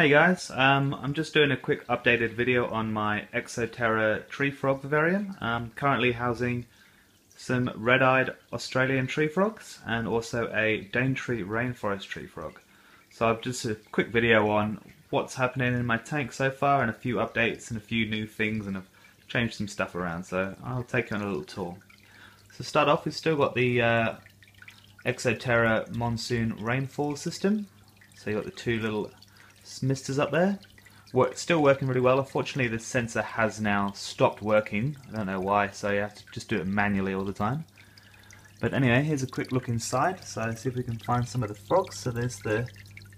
Hey guys, um, I'm just doing a quick updated video on my Exoterra tree frog vivarium. I'm currently housing some red-eyed Australian tree frogs and also a Daintree rainforest tree frog. So I've just a quick video on what's happening in my tank so far and a few updates and a few new things and I've changed some stuff around so I'll take you on a little tour. So start off we've still got the uh, Exoterra monsoon rainfall system. So you've got the two little misters up there. Work, still working really well. Unfortunately, the sensor has now stopped working. I don't know why, so you have to just do it manually all the time. But anyway, here's a quick look inside. So see if we can find some of the frogs. So there's the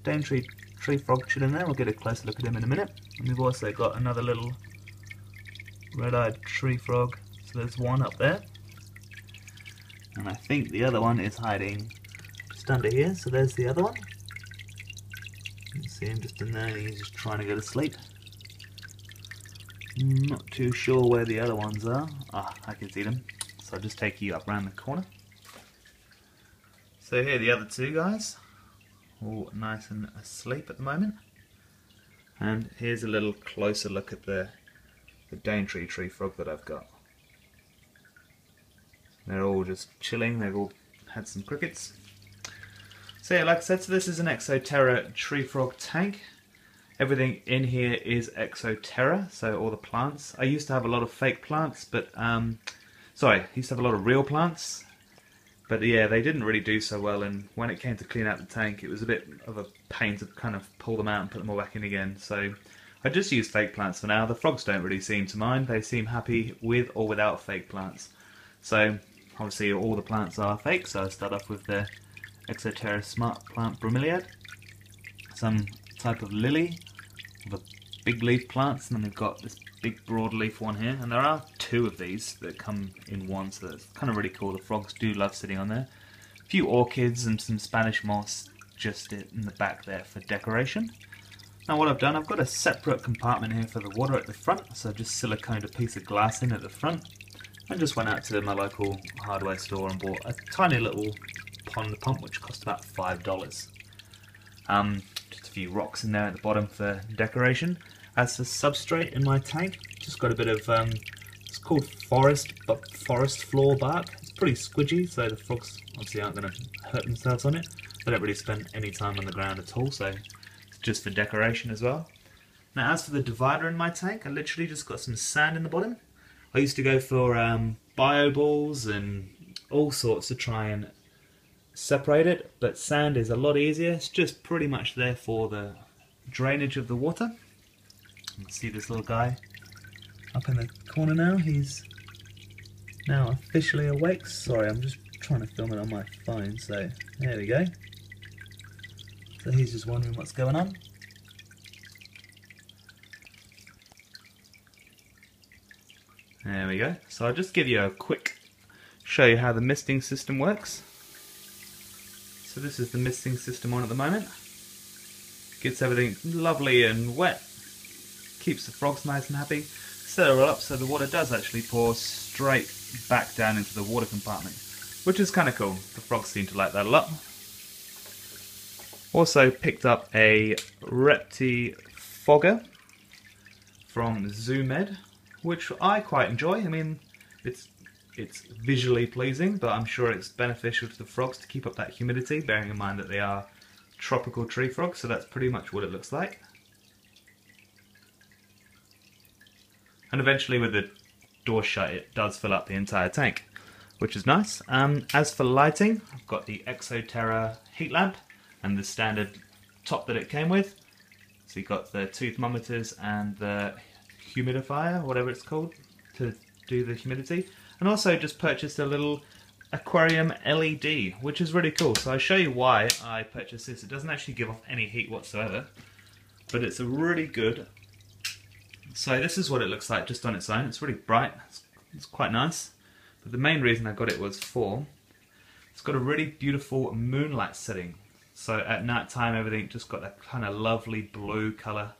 Daintree tree frog chilling there. We'll get a closer look at him in a minute. And we've also got another little red-eyed tree frog. So there's one up there. And I think the other one is hiding just under here. So there's the other one. You see him just in there, he's just trying to go to sleep. Not too sure where the other ones are. Ah, I can see them. So I'll just take you up around the corner. So here are the other two guys. All nice and asleep at the moment. And here's a little closer look at the, the Daintree tree frog that I've got. They're all just chilling, they've all had some crickets. So yeah, like I said, so this is an Exoterra tree frog tank. Everything in here is Exoterra, so all the plants. I used to have a lot of fake plants, but, um, sorry, used to have a lot of real plants. But yeah, they didn't really do so well, and when it came to clean out the tank, it was a bit of a pain to kind of pull them out and put them all back in again. So I just use fake plants for now. The frogs don't really seem to mind. They seem happy with or without fake plants. So obviously all the plants are fake, so I start off with the Exoterra Smart Plant Bromeliad, some type of lily, the big leaf plants, and then we've got this big broadleaf one here, and there are two of these that come in one, so that's kind of really cool. The frogs do love sitting on there. A few orchids and some Spanish moss just in the back there for decoration. Now what I've done, I've got a separate compartment here for the water at the front, so I've just siliconed a piece of glass in at the front. I just went out to my local hardware store and bought a tiny little pond pump, which cost about five dollars. Um, just a few rocks in there at the bottom for decoration. As for substrate in my tank, just got a bit of um, it's called forest, but forest floor bark. It's pretty squidgy, so the frogs obviously aren't going to hurt themselves on it. They don't really spend any time on the ground at all, so it's just for decoration as well. Now, as for the divider in my tank, I literally just got some sand in the bottom. I used to go for um, bio balls and all sorts to try and separate it, but sand is a lot easier. It's just pretty much there for the drainage of the water. You can see this little guy up in the corner now. He's now officially awake. Sorry, I'm just trying to film it on my phone, so there we go. So he's just wondering what's going on. There we go. So I'll just give you a quick show you how the misting system works. So this is the misting system on at the moment. Gets everything lovely and wet. Keeps the frogs nice and happy. Set it all up so the water does actually pour straight back down into the water compartment. Which is kind of cool. The frogs seem to like that a lot. Also picked up a Repti Fogger from Zoo Med, which I quite enjoy. I mean, it's it's visually pleasing, but I'm sure it's beneficial to the frogs to keep up that humidity, bearing in mind that they are tropical tree frogs, so that's pretty much what it looks like. And eventually with the door shut, it does fill up the entire tank, which is nice. Um, as for lighting, I've got the Exoterra heat lamp and the standard top that it came with. So you've got the two thermometers and the humidifier, whatever it's called, to do the humidity and also just purchased a little aquarium LED, which is really cool. So I'll show you why I purchased this. It doesn't actually give off any heat whatsoever, but it's a really good. So this is what it looks like just on its own. It's really bright. It's, it's quite nice. But the main reason I got it was for it's got a really beautiful moonlight setting. So at night time, everything just got that kind of lovely blue color.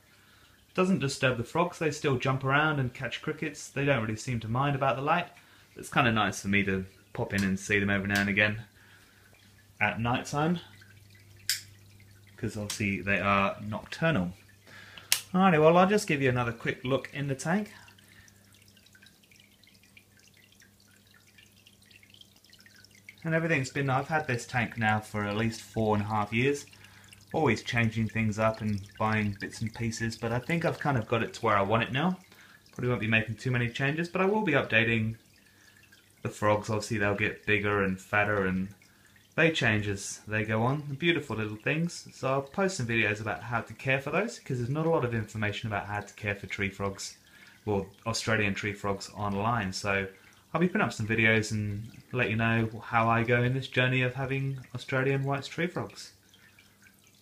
It doesn't disturb the frogs. They still jump around and catch crickets. They don't really seem to mind about the light. It's kind of nice for me to pop in and see them every now and again at night time because obviously they are nocturnal. Alrighty, well I'll just give you another quick look in the tank. And everything's been, I've had this tank now for at least four and a half years. Always changing things up and buying bits and pieces, but I think I've kind of got it to where I want it now. Probably won't be making too many changes, but I will be updating the frogs. Obviously they'll get bigger and fatter and they change as they go on. Beautiful little things. So I'll post some videos about how to care for those because there's not a lot of information about how to care for tree frogs, well Australian tree frogs online. So I'll be putting up some videos and let you know how I go in this journey of having Australian white tree frogs.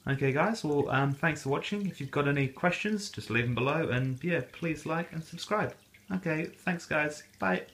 Okay guys, well um, thanks for watching. If you've got any questions, just leave them below and yeah, please like and subscribe. Okay, thanks guys. Bye.